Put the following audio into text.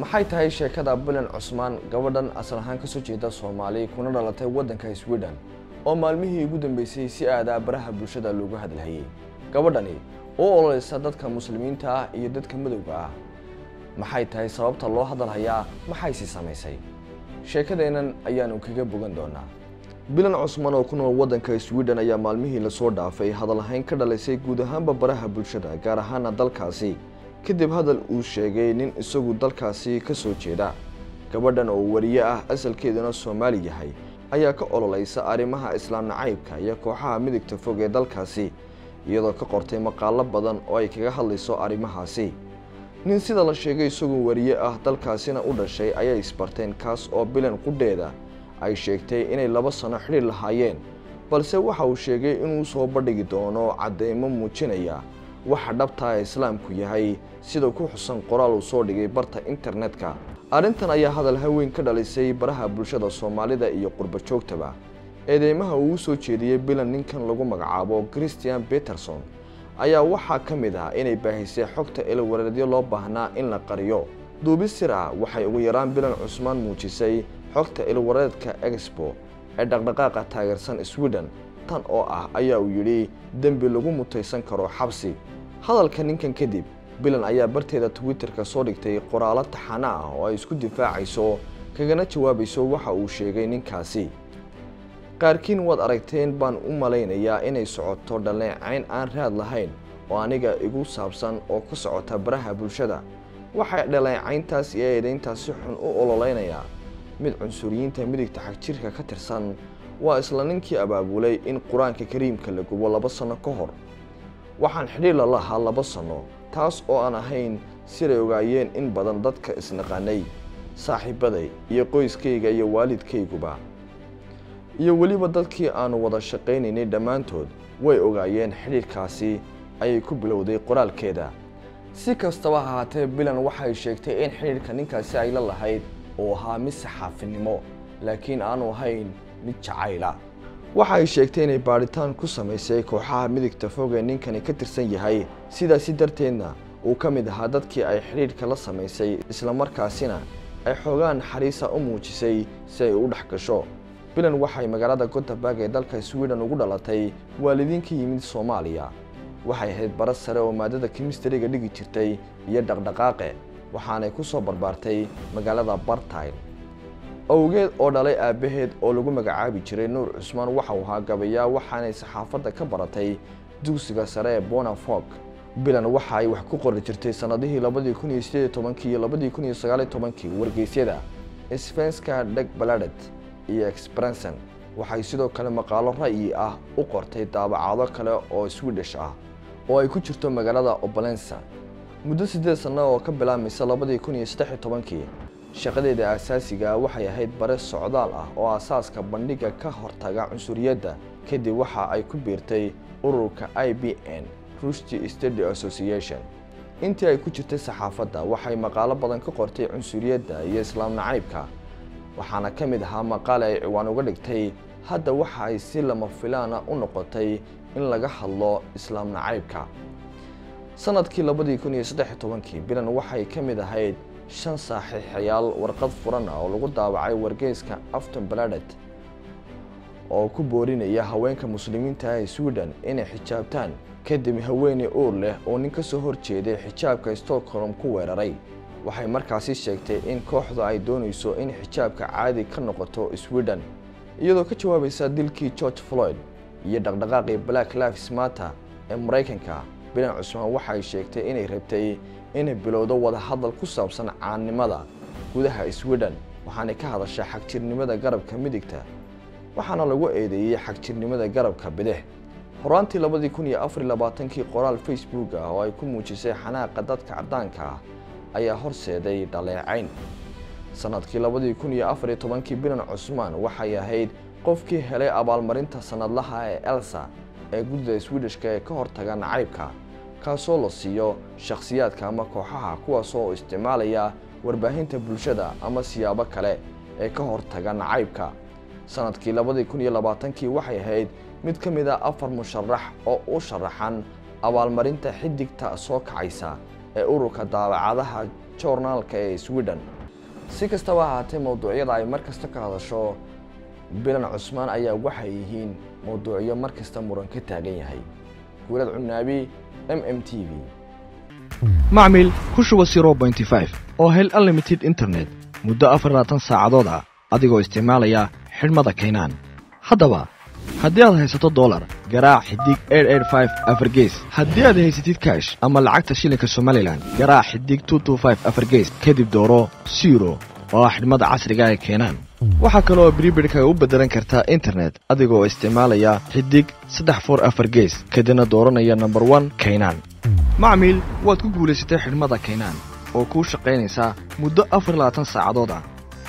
maxay tahay sheekada bilan cusmaan? Gabadhan asal ahaan ka soo jeeda soomaali kuna dhalatay waddanka sweden oo maalmihii ugu dambeysay si aadaa baraha bulshada loogu hadalhayay gabadhani oo ololeysa dadka muslimiinta ah iyo dadka madowga ah. Maxay tahay sababta loo hadalhayaa maxaysi samaysay? Sheekadeennan ayaanu kaga bogan doonaa. Bilan cusmaan oo ku nool waddanka sweden ayaa maalmihii la soo dhaafay hadalhayn ka dhalaysay guud ahaanba baraha bulshada gaar ahaana dalkaasi kadib hadal uu sheegay nin isagu dalkaasi ka soo jeeda. Gabadhan oo wariye ah asalkeeduna soomaali yahay ayaa ka ololeysa arrimaha islaam nacaybka iyo kooxaha midigta fog ee dalkaasi iyadoo ka qortay maqaalo badan oo ay kaga hadlayso arrimahaasi. Nin sida la sheegay isagoo wariye ah dalkaasina u dhashay ayay isbarteen kaas oo bilan qudheeda ay sheegtay inay laba sano xidhiir lahaayeen balse waxa uu sheegay inuu soo bandhigi doono caddeymo muujinaya waxa dhabtaa islaamku yahay sida ku xusan qoraal uu soo dhigay barta internetka. Arrintan ayaa hadal haweyn ka dhalisay baraha bulshada soomaalida iyo qurba joogtaba. Eedeymaha uu u soo jeediyey bilan ninkan lagu magacaabo christian peterson ayaa waxaa ka mid ah inay baahisay xogta ilwareedyo loo baahnaa in la qariyo. Duubis sir ah waxay ugu yaraan bilan cusmaan muujisay xogta ilwareedka expo ee dhaqdhaqaaqa taageersan sweden tan oo ah ayaa uu yidhi dembi lagu mutaysan karo xabsi. Hadalka ninkan kadib bilan ayaa barteeda twitterka soo dhigtay qoraallo taxano ah oo ay isku difaacayso kagana jawaabayso waxa uu sheegay ninkaasi. Qaarkiin waad aragteen baan u malaynayaa inay socoto dhaleecayn aan raad lahayn oo aniga igu saabsan oo ku socota baraha bulshada. Waxay dhaleecayntaas iyo eedayntaas si xun u ololeynayaa mid cunsuriyiinta midigta xagjirka ka tirsan waa isla ninkii abaabulay in qur'aanka kariimka la gubo laba sanno ka hor. Waxaan xidhiir la lahaa laba sanno taas oo aan ahayn siday ogaayeen in badan dadka isnaqaanay saaxiibaday iyo qoyskayga iyo waalidkayguba. Iyo weliba dadkii aanu wada shaqaynaynay dhammaantood way ogaayeen xidhiirkaasi ayay ku bilowday qoraalkeeda. Si kastaba ahaatee bilan waxay sheegtay in xidhiirka ninkaasi ay la lahayd uu ahaa mid saxaafinimo laakiin aanu ahayn mid jacayla. Waxay sheegtay inay baadhitaan ku samaysay kooxaha midigta fog ee ninkani ka tirsan yahay. Sidaasi darteedna uu ka mid ahaa dadkii ay xidhiirka la samaysay islamarkaasina ay xoogaa naxariisa u muujisay si ay u dhex gasho. Bilan waxay magaalada gotaberg ee dalka sweden ugu dhalatay waalidiin ka yimid soomaaliya. Waxay ahayd bara sare oo maadada kimistariga dhigi jirtay iyo dhaqdhaqaaqe waxaanay ku soo barbaartay magaalada bartile awgeed oo dhalay aabbaheed oo lagu magacaabi jiray nuur cusmaan waxau ahaa gabayaa waxaanay saxaafadda ka baratay dugsiga sare ee bonafog. Bilan waxa ay wax ku qori jirtay sannadihii labadii kun iyo sideed tobankii iyo labadii kun iyo tobankii wargeysyada. Svenska dheg baladet iyo exbrenson waxay sidoo kale maqaalo ra'yi ah u qortay daabacado kale oo swidish ah oo ay ku jirto magaalada obalensa muddo siddeed sanno oo ka bilaabmaysa labadii kun iyo saddex iyo tobankii shaqadeeda asaasiga waxay ahayd bare socdaal ah oo asaaska bandhiga ka hortaga cunsuriyadda. Kadib waxa ay ku biirtay ururka i b n rushti study association. Intii ay ku jirtay saxaafadda waxay maqaalo badan ka qortay cunsuriyadda iyo islaam nacaybka waxaana ka mid ahaa maqaale ay ciwaan uga dhigtay. Hadda waxa ay si lama filaana u noqotay in laga hadlo islaam nacaybka sannadkii labadii kun iyo saddex tobankii bilan waxay ka mid ahayd shan saaxiixayaal warqad furan ah oo lagu daawacay wargeyska afton baladet oo ku boorinaya haweenka muslimiinta ah ee sweden inay xijaabtaan. Kadib haweeney uur leh oo nin ka soo horjeeday xijaabka stockholm ku weeraray. Waxay markaasi sheegtay in kooxdu ay doonayso in xijaabka caadi ka noqoto sweden iyadoo ka jawaabaysa dilkii george floyd iyo dhaqdhaqaaqii black lives matter ee maraykanka bilan cusmaan waxay sheegtay inay rabtay inay bilowdo wadahadal ku saabsan caannimada gudaha sweden. Waxaanay ka hadashaa xagjirnimada garabka midigta waxaana lagu eedeeyey xagjirnimada garabka bidix. Horaantii labadii kun iyo afar iyo labaatankii qoraal facebook ah oo ay ku muujisay xanaaqa dadka caddaanka ah ayaa horseeday dhaleecayn sannadkii labadii kun iyo afar iyo tobankii bilan cusmaan waxay ahayd qofkii helay abaalmarinta sanadlaha ee elsa ee guddida swidishka ee ka hortaga nacaybka kaasoo la siiyo shakhsiyaadka ama kooxaha kuwaasoo isticmaalaya warbaahinta bulshada ama siyaabo kale ee ka hortaga nacaybka sannadkii labadii kun iyo labaatankii waxay ahayd mid ka mid a afar musharax oo u sharaxan abaalmarinta xidigta soo kacaysa ee ururka daabacadaha joornaalka ee sweden. Si kastaba ahaatee mawduucyada ay mar kasta ka hadasho bilan cusmaan ayaa waxay yihiin mawduucyo mar kasta muran ka taagan yahay. Guulad cunaabi m m t v. Macmil ku shuba oo hel unlimited internet muddo afar labaatan saacadood ah adigoo isticmaalaya xidhmada kaynaan. Haddaba haddii aad haysato dolar garaac xidig afargees haddii aad haysatid kaash ama lacagta shilinka somalilan garaac xidig afargees kadib dooro siro oo ah xidhmada casriga ee keenaan waxaa kaloo bribidhkaga u beddelan kartaa internet adigoo isticmaalaya xidig saddex for afar gees kadibna dooranaya nomber one kaynaan. Macmiil waad ku guulaysatay xidhmada kaynaan oo kuu shaqaynaysaa muddo afar labaatan saacadood ah